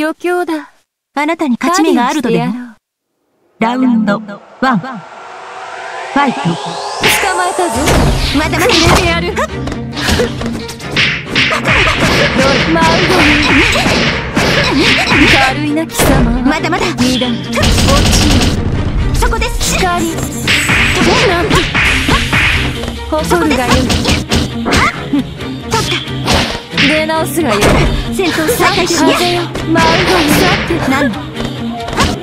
余興だ。あなたに勝ち目があるとでも？ラウンドワン。ファイト。捕まえたぞ。まだまだ入れてやる。マウド軽いな貴様。まだまだ二段。落ちそこです光。飛べなんて。誇るがよい。出直すがよ。戦闘再開し風よ。マウドに去って。なんだ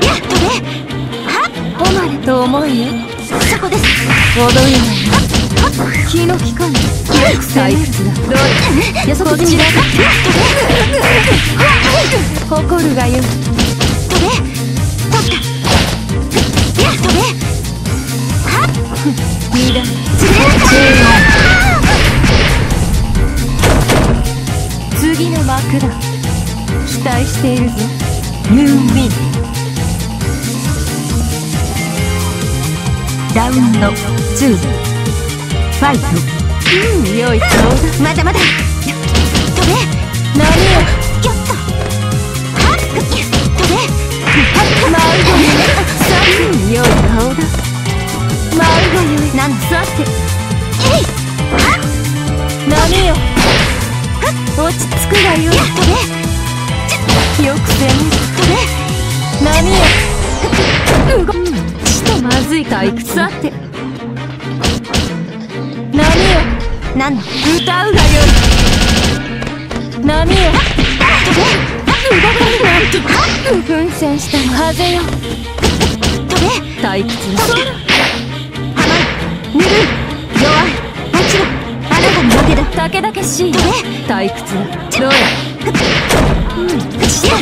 やっ飛べ誉れと思いよ。そこです踊るなよ。気の利かぬ。よく採掘だ。どれ予測済みだ誇るがよい。飛次の幕だ。期待しているぞ。ニューウィンラウンド2ファイトうん、良い顔だ。まだまだ飛べ何をやったはっ飛べマウゴにさうん、良い顔だ。マウゴ。なんださて、えい落ち着くがよい。やっ飛べよく攻める。飛べ何よ。うご、ちとまずい退屈さ。て。何よ。なん歌うがよ。い。何よ。動かぬなんと。奮戦した風よ。飛べ退屈な。しい。飛べ退屈。どうや。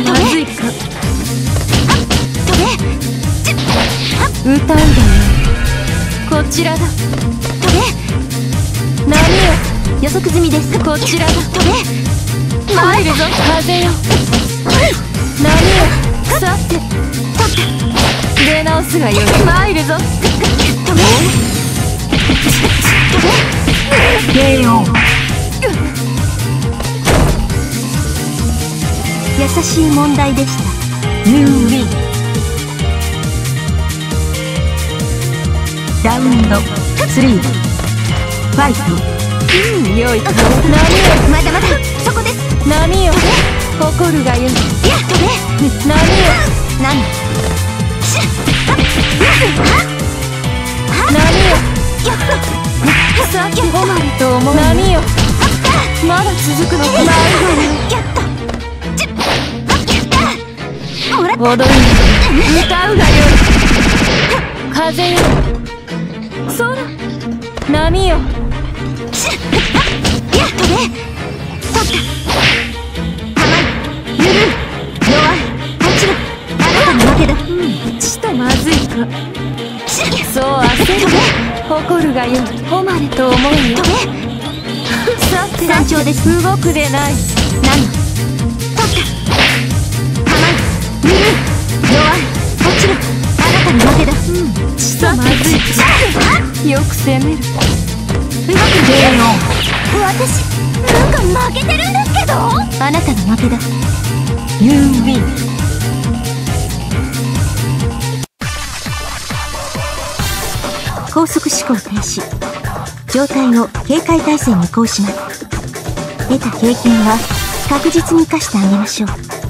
まずいか。歌うがよ。こちらだ。飛べ何よ。予測済みですこちらだ。飛べ参るぞ。風よ。何よ。さて。出直すがよい。参るぞ。飛べ飛べ優しい問題でした。ニューウィン。ラウンド3ファイト。うん、良い。顔。何よ。まだまだそこです。何よ。誇るがよい。やっ飛べ何よ。なんだし何よ。やったさっき誉れと思う。何よ。まだ続くのか。踊る。歌うがよい風よ空波よやっ飛べ取った甘いゆる。い弱いもちろあなたの負けだちとまずいかそう焦る。誇る。がよい誉れと思うよさて山頂です動くでないなんだ取ったよく攻める。うまく私なんか負けてるんですけど。あなたの負けだ。You win 高速思考停止。状態を警戒態勢に移行します。得た経験は確実に生かしてあげましょう